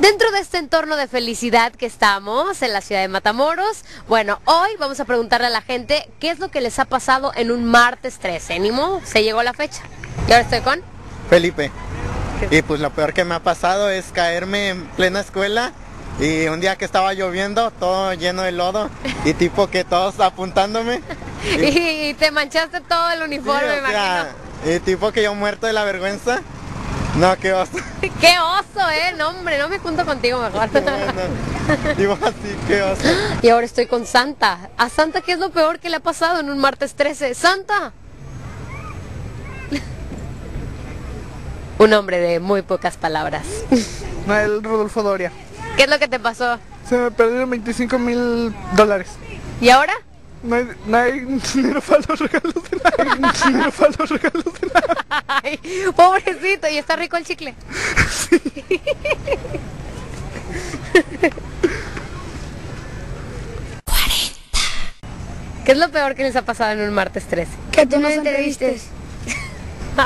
Dentro de este entorno de felicidad que estamos en la ciudad de Matamoros, bueno, hoy vamos a preguntarle a la gente qué es lo que les ha pasado en un martes 13. Ni modo, se llegó la fecha. Y ahora estoy con... Felipe. Y pues lo peor que me ha pasado es caerme en plena escuela y un día que estaba lloviendo, todo lleno de lodo y tipo que todos apuntándome. Y, te manchaste todo el uniforme, Sí, o me sea, y tipo que yo muerto de la vergüenza. No, qué oso. ¡Qué oso, eh! No, hombre, no me junto contigo mejor. Así, qué oso. Y ahora estoy con Santa. ¿A Santa qué es lo peor que le ha pasado en un martes 13? ¡Santa! Un hombre de muy pocas palabras. Noel Rodolfo Doria. ¿Qué es lo que te pasó? Se me perdieron 25 mil dólares. ¿Y ahora? No hay, no hay dinero para los regalos de nada. No hay dinero para los regalos de nada. Ay, pobrecito, ¿y está rico el chicle? ¿Qué es lo peor que les ha pasado en un martes 13? Que tú no entrevistes.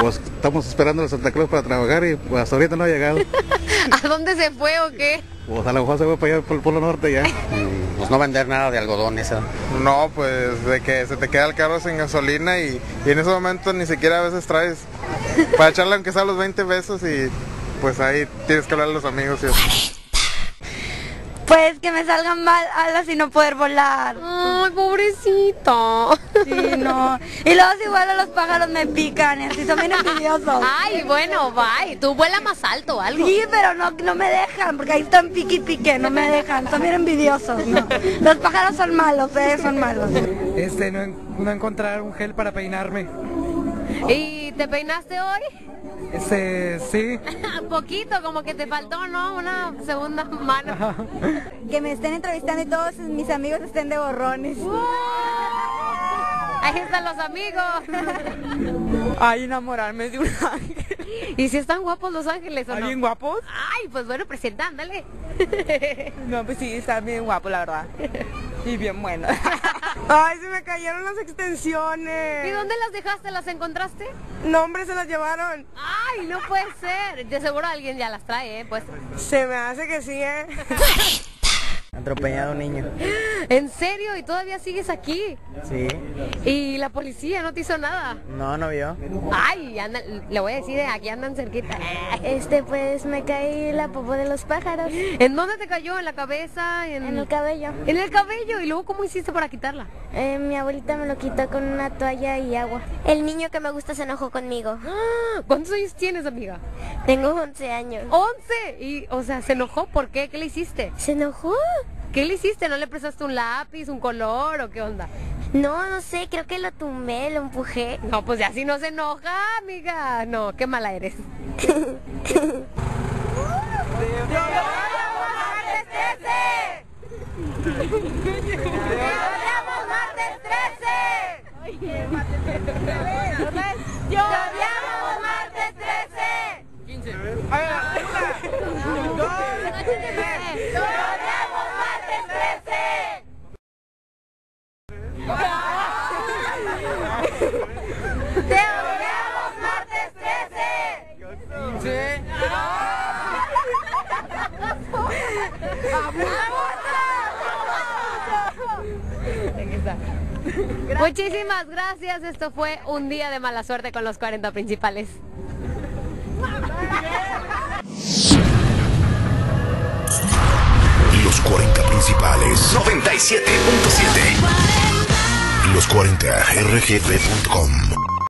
Pues estamos esperando a Santa Claus para trabajar y pues hasta ahorita no ha llegado. ¿A dónde se fue o qué? Pues a lo mejor se va para allá por el Polo Norte ya. Pues no vender nada de algodón eso. No, pues de que se te queda el carro sin gasolina y, y en ese momento ni siquiera a veces traes para echarle aunque sea los 20 pesos y pues ahí tienes que hablar a los amigos y eso. Pues que me salgan mal alas y no poder volar. Ay, pobrecito. Sí, no. Y luego si vuelo los pájaros me pican y así son bien envidiosos. Ay, bueno, bye. Tú vuela más alto o algo. Sí, pero no, no me dejan, porque ahí están pique y pique, no me dejan, son bien envidiosos. no. Los pájaros son malos, eh, son malos. Este, no, no encontrar un gel para peinarme. ¿Y te peinaste hoy? Este, sí. Poquito, como que te faltó, ¿no? Una segunda mano. Que me estén entrevistando y todos mis amigos estén de borrones. Ahí están los amigos. Ay, enamorarme de un ángel. ¿Y si están guapos los ángeles o no? ¿Alguien guapos? Ay, pues bueno, presenta, ándale. No, pues sí, están bien guapos, la verdad. Y bien buenos. Ay, se me cayeron las extensiones. ¿Y dónde las dejaste? ¿Las encontraste? No, hombre, se las llevaron. Ay, no puede ser. De seguro alguien ya las trae, ¿eh? Pues. Se me hace que sí, ¿eh? Atropellado a un niño. ¿En serio? ¿Y todavía sigues aquí? Sí. ¿Y la policía no te hizo nada? No, no vio. Ay, anda, le voy a decir, eh, aquí andan cerquita. Este, pues me caí la popó de los pájaros ¿En dónde te cayó? ¿En la cabeza? ¿En, en el cabello. En el cabello. ¿Y luego cómo hiciste para quitarla? Eh, mi abuelita me lo quitó con una toalla y agua. El niño que me gusta se enojó conmigo. ¡Ah! ¿Cuántos años tienes, amiga? Tengo 11 años. ¡Once! Y, o sea, ¿se enojó? ¿Por qué? ¿Qué le hiciste? ¿Se enojó? ¿Qué le hiciste? ¿No le prestaste un lápiz, un color o qué onda? No, no sé, creo que lo tumbé, lo empujé. No, pues ya si no se enoja, amiga. No, qué mala eres. Muchísimas gracias. Esto fue un día de mala suerte con los 40 principales. Los 40 principales. 97.7. Los 40 rgb.com.